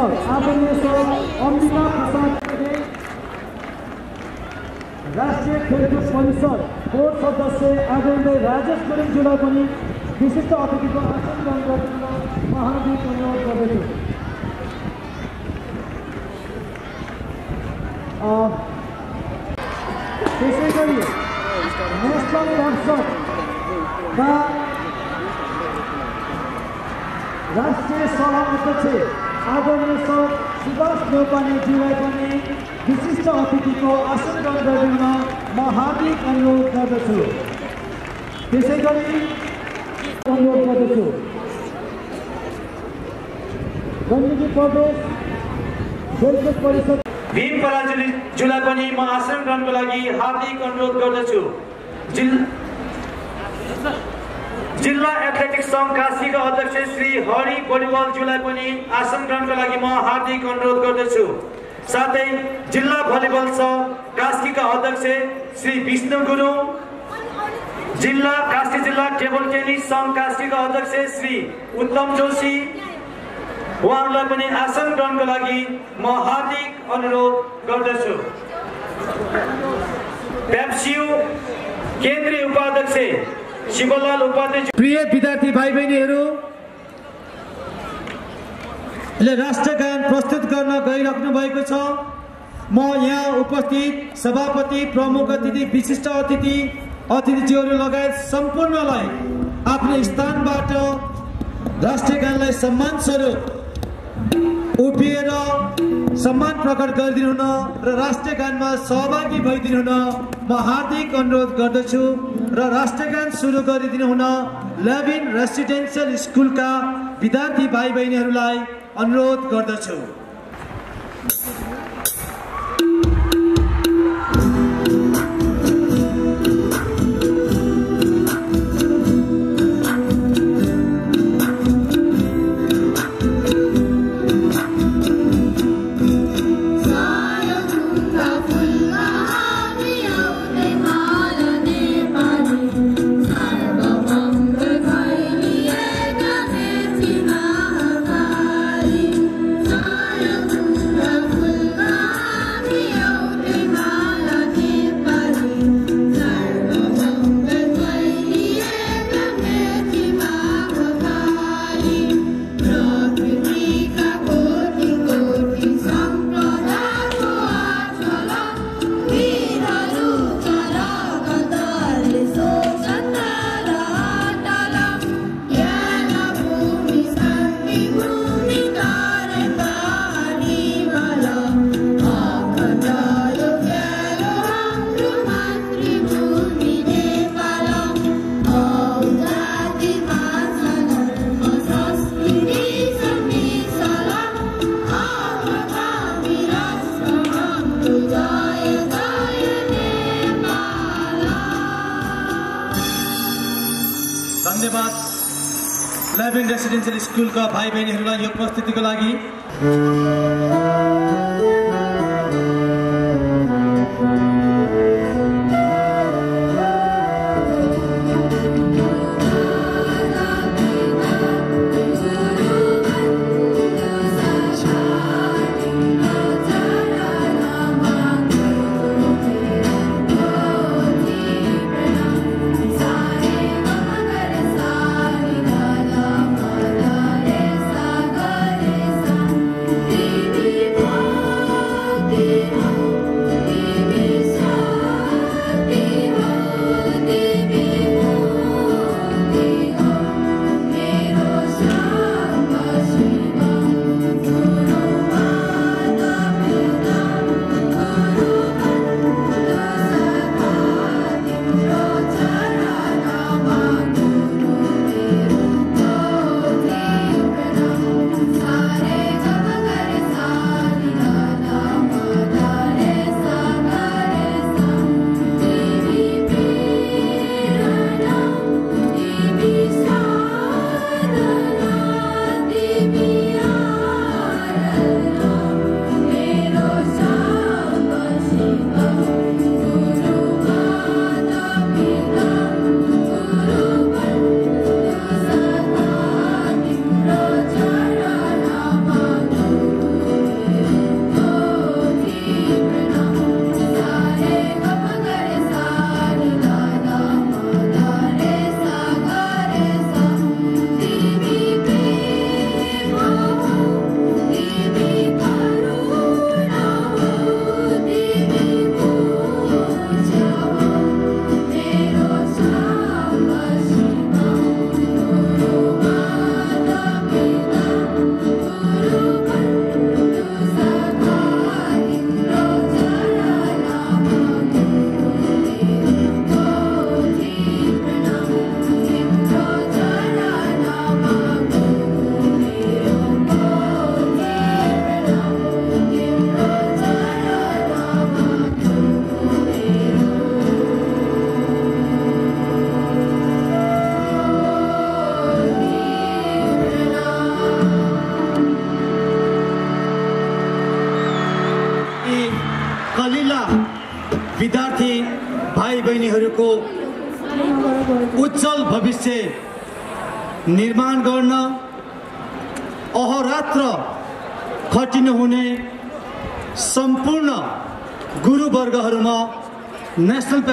निर्देशक आदरणीय सर अम्बिका प्रसाद राष्ट्रिय खेलकुद परिषद बोर्ड सदस्य आदरणीय राजेश गुरुङज्यूलाई पनि विशिष्ट अतिथिको आसन ग्रहण गरिदिन म हार्दिक अनुरोध गर्दछु त्यसै गरी नेसनल परिषदका राष्ट्रिय सभा अध्यक्ष आदरणीय सुभाष नेपालीज्यूलाई पनि विशिष्ट अतिथिको आसन गरिदिन म हार्दिक अनुरोध गर्दछु। त्यसै गरी अनुरोध गर्दछु। गण्डकी प्रदेश खेलकुद परिषद। भीम पराजुलीज्यूलाई पनि म आसन ग्रहणको लागि हार्दिक अनुरोध गर्दछु। जिल् जिल्ला एथलेटिक्स सङ्घ काशीका अध्यक्ष श्री हरि भलिबलज्यूलाई पनि आसन ग्रहणको लागि म हार्दिक अनुरोध गर्दछु। साथै जिल्ला भलिबल सङ्घ कास्कीका अध्यक्ष श्री विष्णु गुरुङ जिल्ला कास्की जिल्ला टेबल टेनिस सङ्घ कास्कीका अध्यक्ष श्री उत्तम जोशी उहाँहरूलाई पनि आसन ग्रहणको लागि म हार्दिक अनुरोध गर्दछु। पेप्सियु केन्द्रीय उपाध्यक्ष शिवलाल उपाध्याय प्रिय विद्यार्थी भाइ बहिनीहरू राष्ट्रगान प्रस्तुत गर्न गइराख्नु भएको छ। म यहाँ उपस्थित सभापति प्रमुख अतिथि विशिष्ट अतिथि अतिथिज्यूहरू लगायत सम्पूर्णलाई आफ्नो स्थानबाट राष्ट्रिय गानलाई सम्मान स्वरूप उभिएर सम्मान प्रकट गरिदिनु हुन र राष्ट्रिय गानमा सहभागी भइदिनु हुन म हार्दिक अनुरोध गर्दछु र राष्ट्रिय गान सुरु गरिदिनु हुन लेभिन रेसिडेन्सियल स्कुलका विद्यार्थी भाइ बहिनीहरूलाई अनुरोध गर्दछु।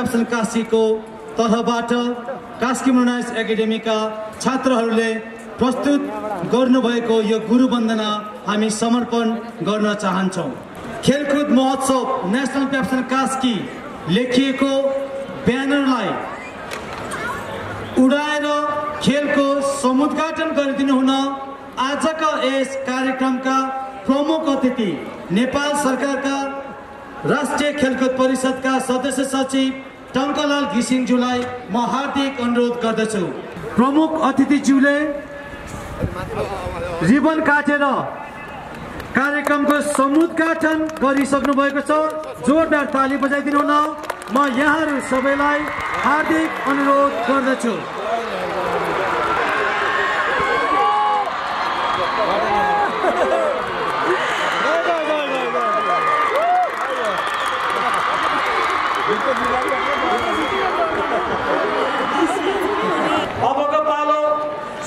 पेप्सन काशीको तर्फबाट कास्की मोनाइस एकाडेमीका छात्रहरूले प्रस्तुत गर्नुभएको यो गुरु वन्दना हामी समर्पण गर्न चाहन्छौँ। खेलकुद महोत्सव नेसनल पेप्सन कास्की लेखिएको ब्यानरलाई उडाएर खेलको समुद्घाटन गरिदिनु हुन आजका यस कार्यक्रमका प्रमुख अतिथि नेपाल सरकारका राष्ट्रिय खेलकुद परिषदका सदस्य सचिव टङ्कलाल घिसिङज्यूलाई म हार्दिक अनुरोध गर्दछु। प्रमुख अतिथिज्यूले रिबन काटेर कार्यक्रमको समुद्घाटन गरिसक्नु भएको छ। जोरदार ताली बजाइदिनु म यहाँहरू सबैलाई हार्दिक अनुरोध गर्दछु अबको पालो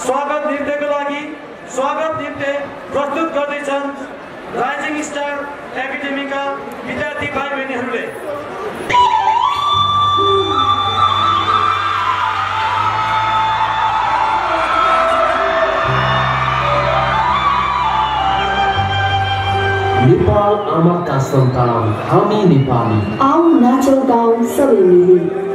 स्वागत नृत्यको लागि स्वागत नृत्य प्रस्तुत गर्दैछन् राइजिङ स्टार एकाडेमीका विद्यार्थी भाइ बहिनीहरूले नेपाल आमाका सन्तान हामी नेपाली। आऊ नाचौ गाउँ सबै मिली।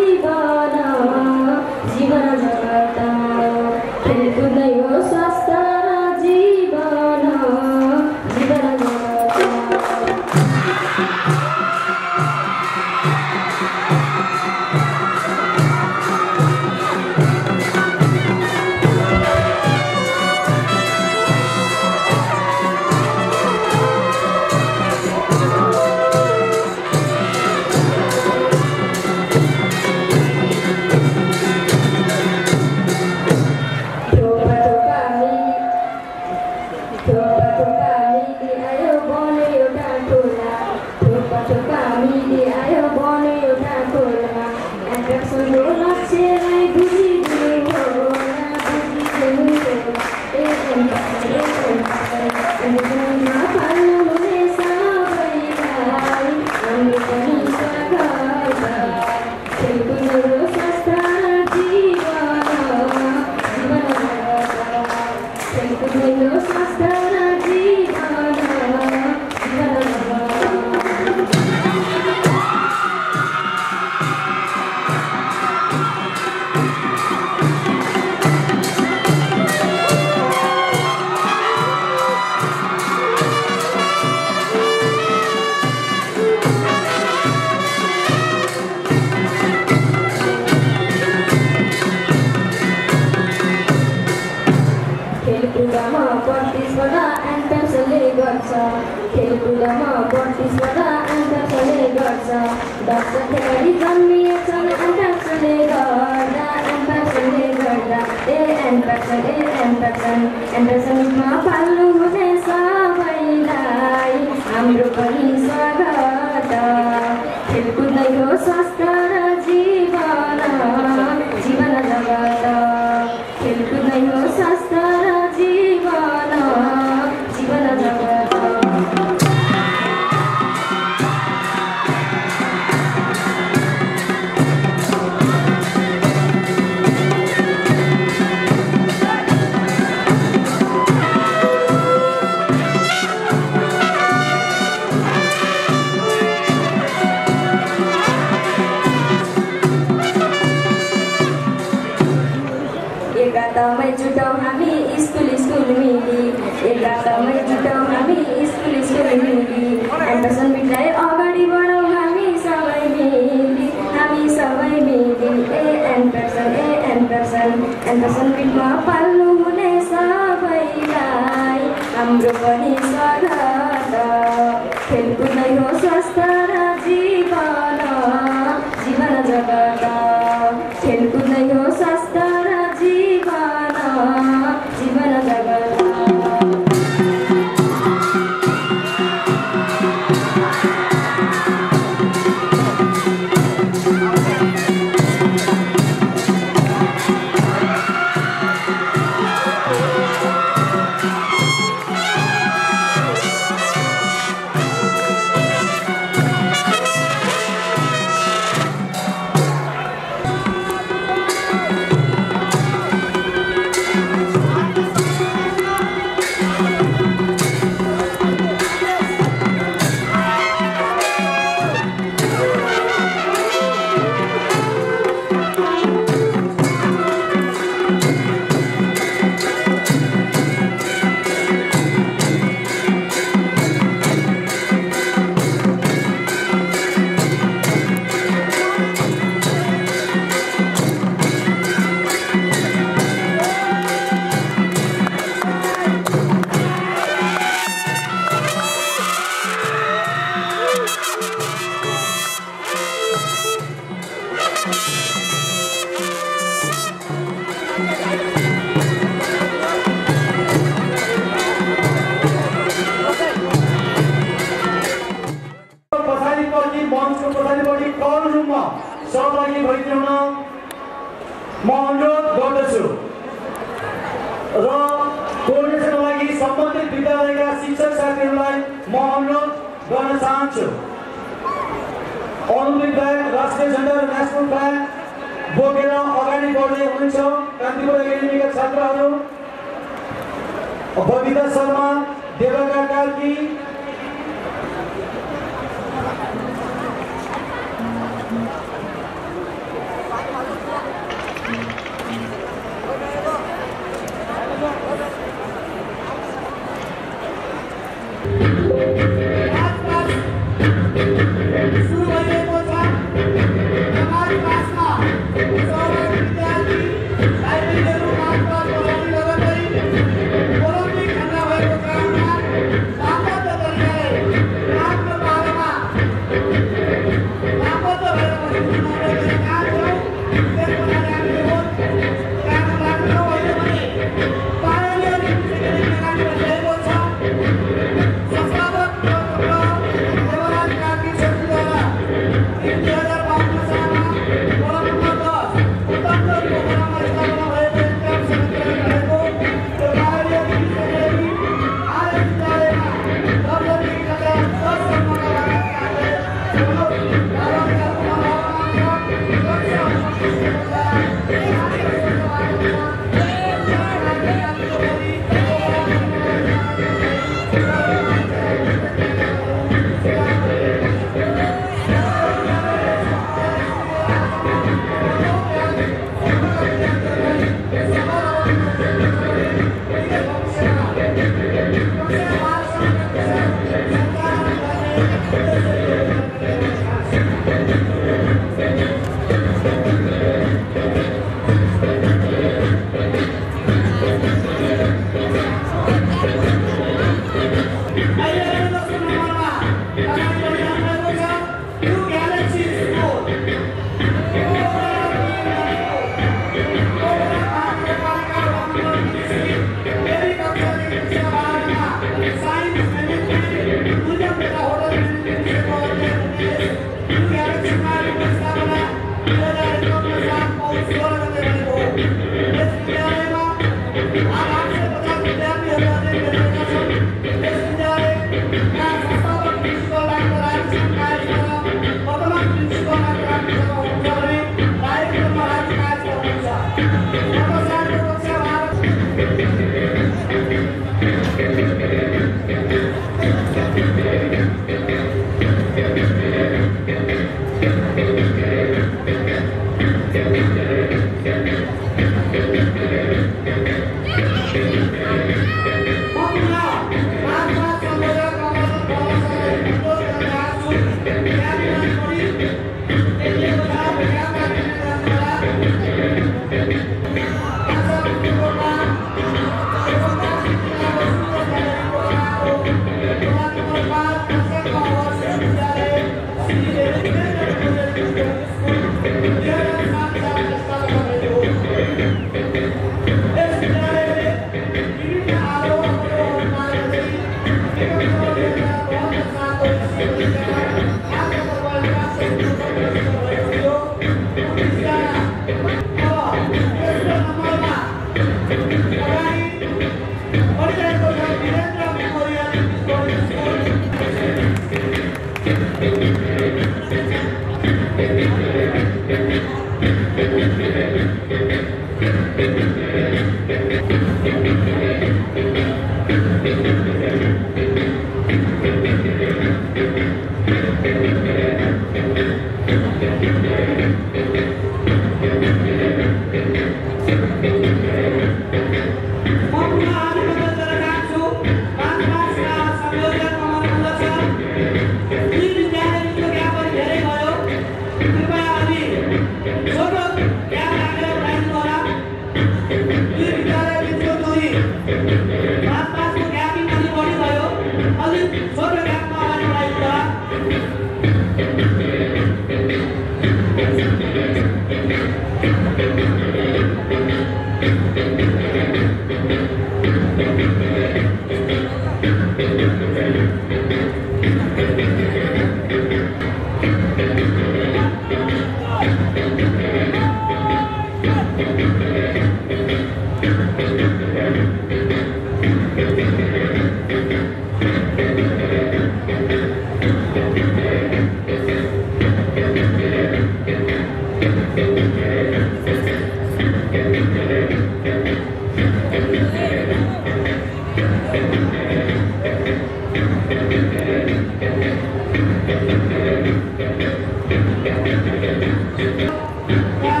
yeah.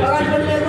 Háganlo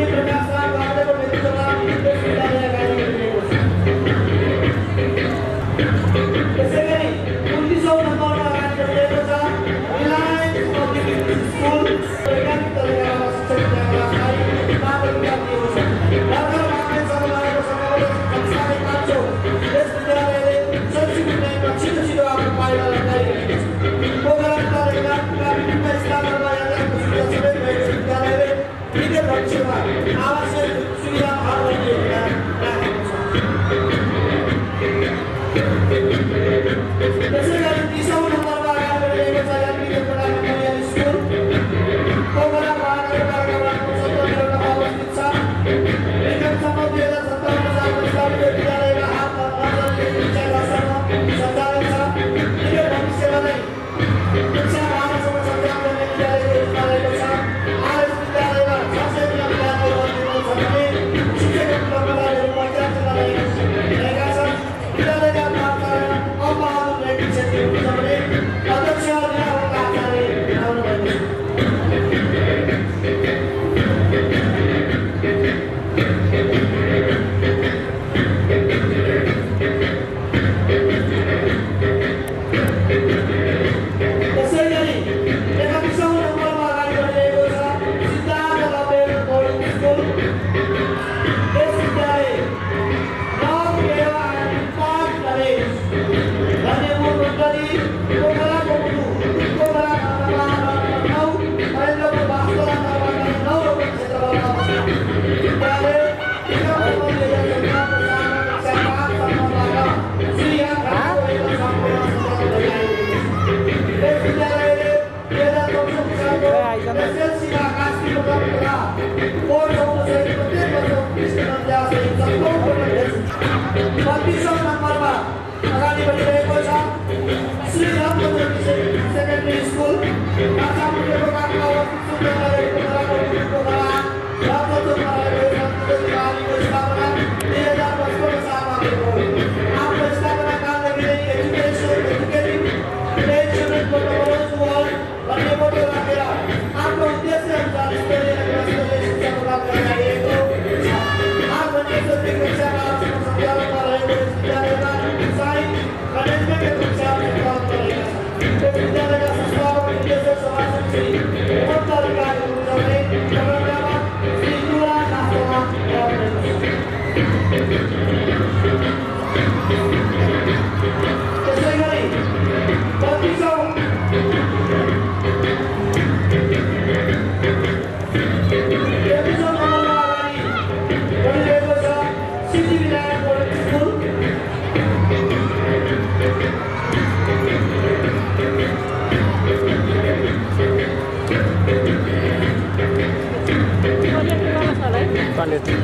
श्री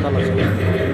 До побачення.